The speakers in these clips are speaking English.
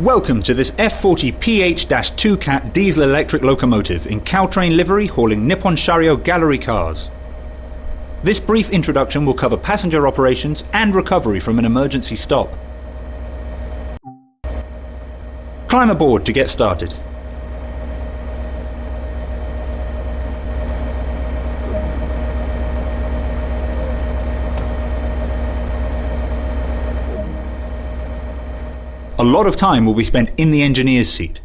Welcome to this F40 PH-2 Cat diesel electric locomotive in Caltrain livery hauling Nippon Sharyo gallery cars. This brief introduction will cover passenger operations and recovery from an emergency stop. Climb aboard to get started. A lot of time will be spent in the engineer's seat.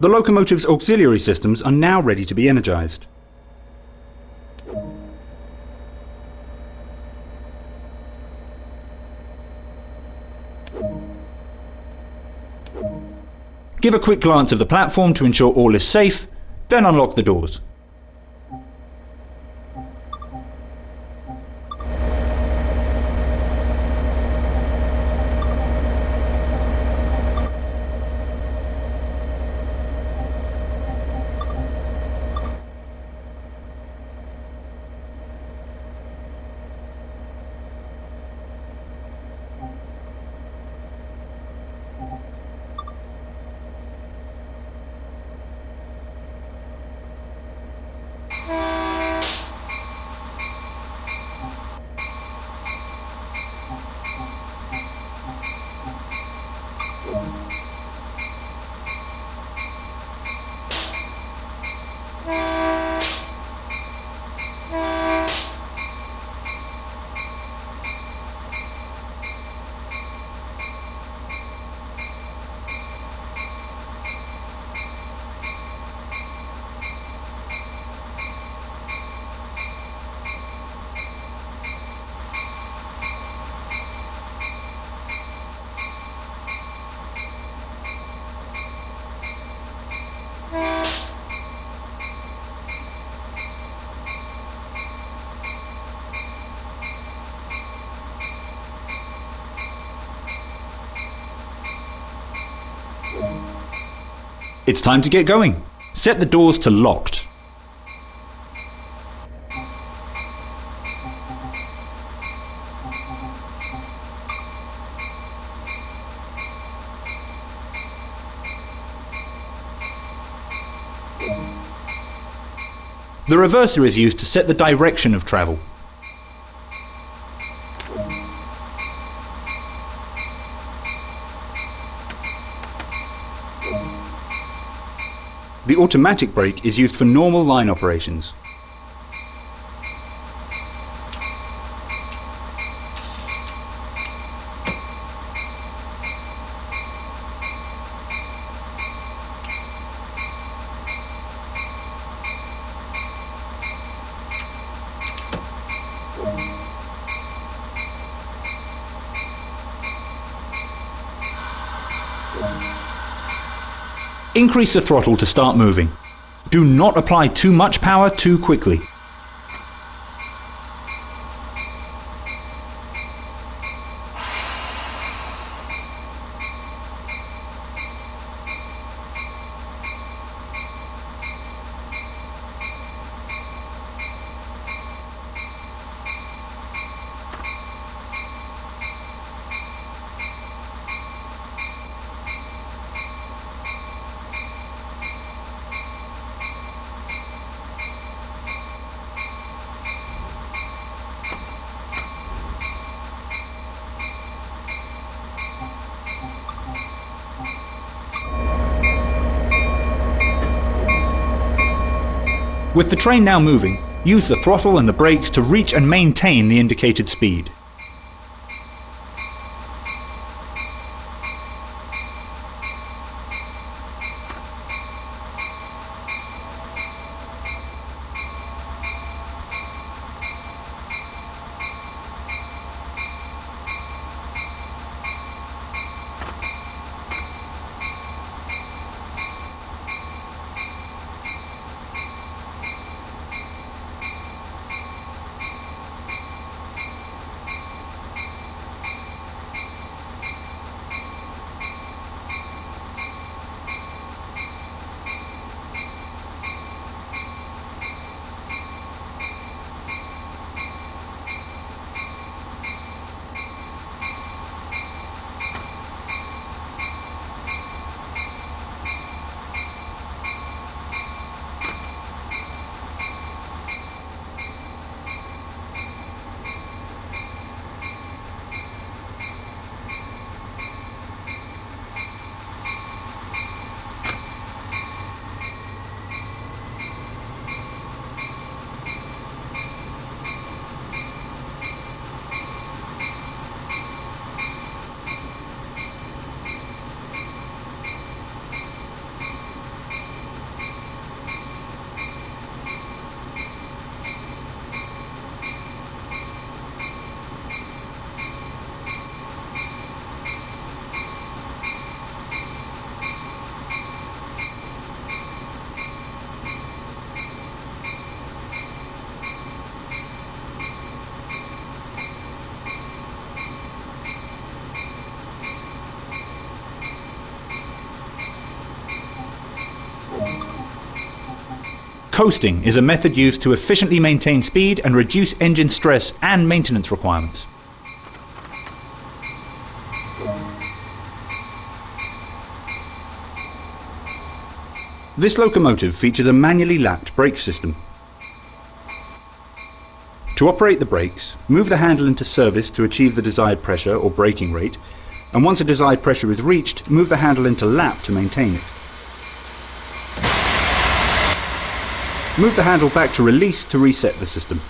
The locomotive's auxiliary systems are now ready to be energized. Give a quick glance of the platform to ensure all is safe, then unlock the doors. It's time to get going. Set the doors to locked. The reverser is used to set the direction of travel. The automatic brake is used for normal line operations. Increase the throttle to start moving. Do not apply too much power too quickly. With the train now moving, use the throttle and the brakes to reach and maintain the indicated speed. Coasting is a method used to efficiently maintain speed and reduce engine stress and maintenance requirements. This locomotive features a manually lapped brake system. To operate the brakes, move the handle into service to achieve the desired pressure or braking rate, and once a desired pressure is reached, move the handle into lap to maintain it. Move the handle back to release to reset the system.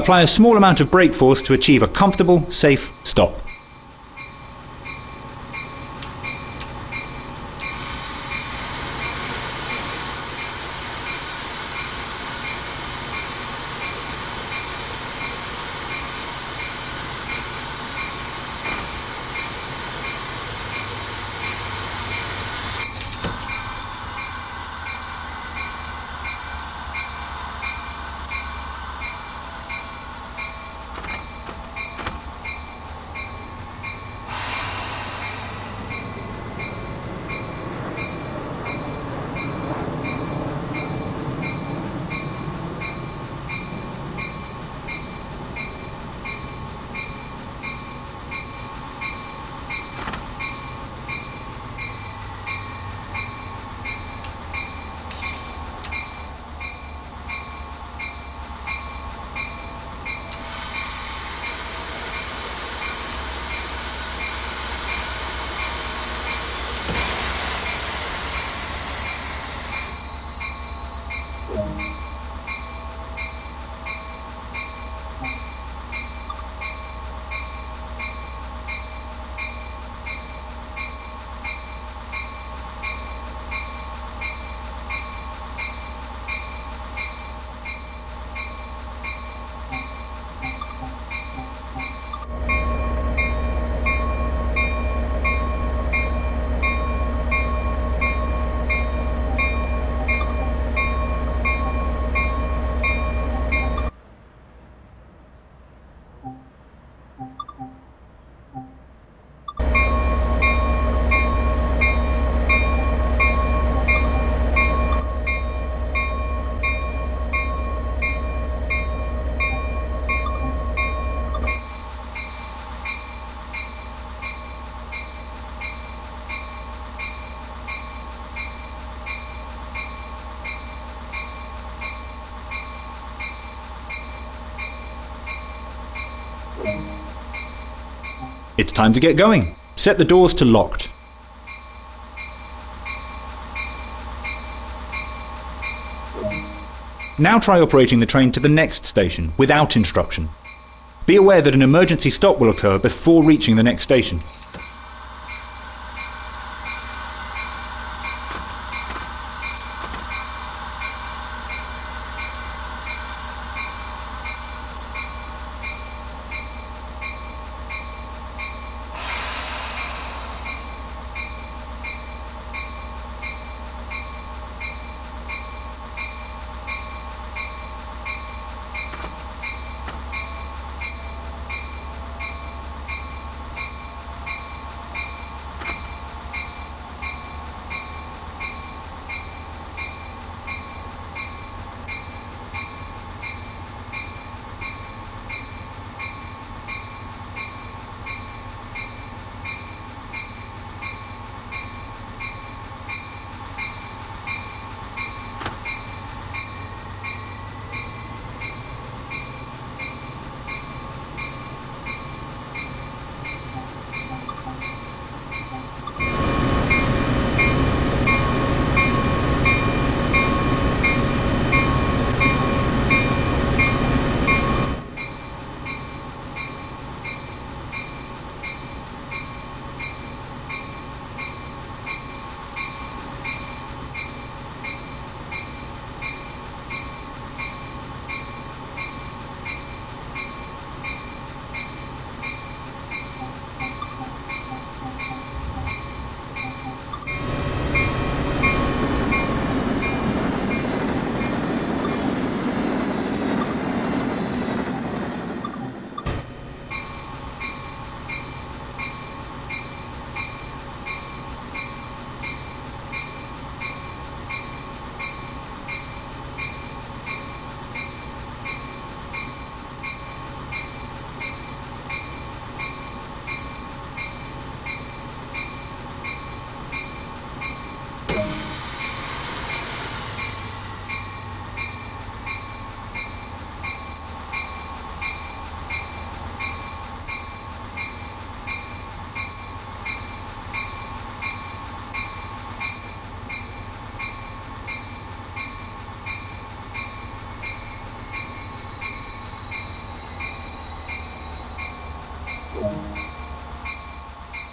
Apply a small amount of brake force to achieve a comfortable, safe stop. It's time to get going. Set the doors to locked. Now try operating the train to the next station without instruction. Be aware that an emergency stop will occur before reaching the next station.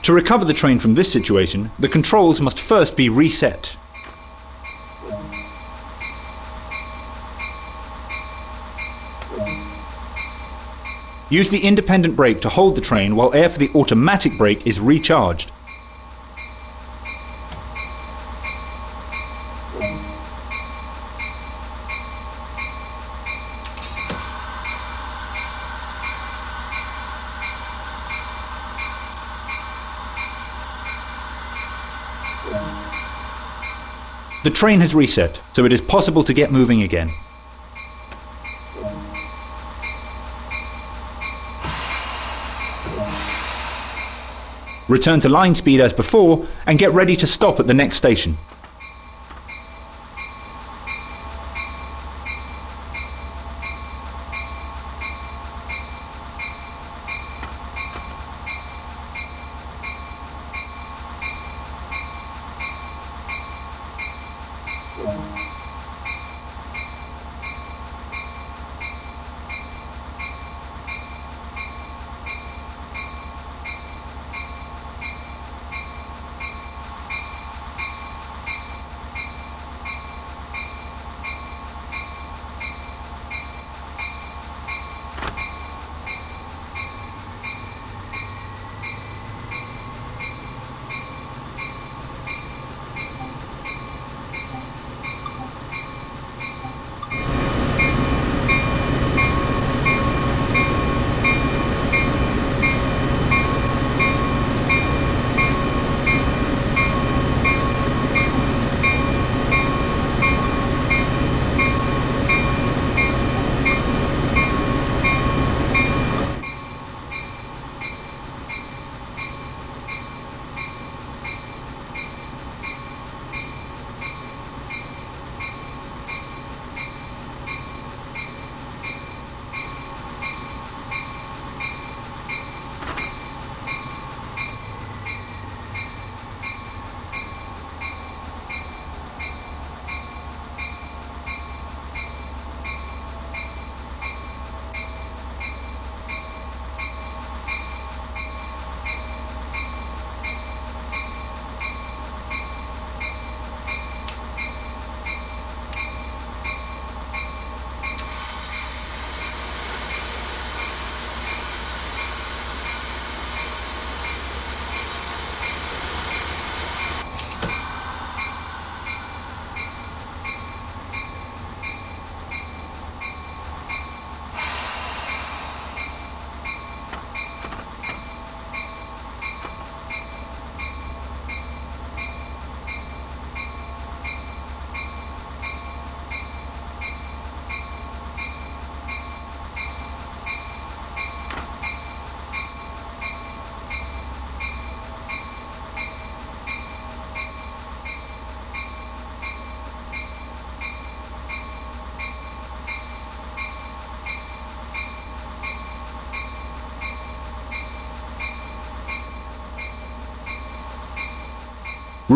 To recover the train from this situation, the controls must first be reset. Use the independent brake to hold the train while air for the automatic brake is recharged. The train has reset, so it is possible to get moving again. Return to line speed as before and get ready to stop at the next station.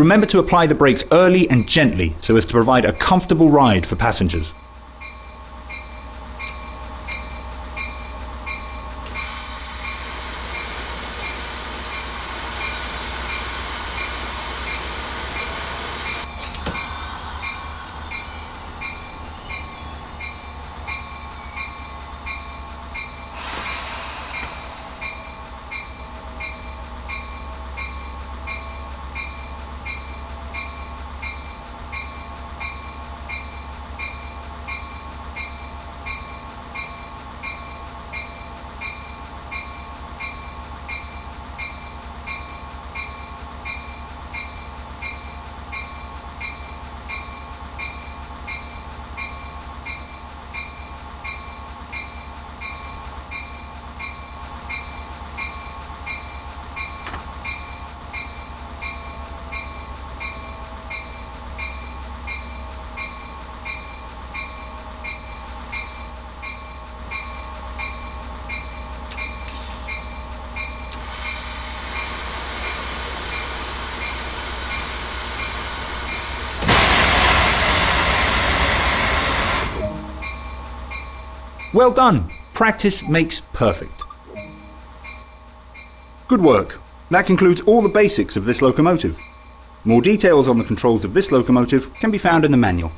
Remember to apply the brakes early and gently so as to provide a comfortable ride for passengers. Well done! Practice makes perfect. Good work. That concludes all the basics of this locomotive. More details on the controls of this locomotive can be found in the manual.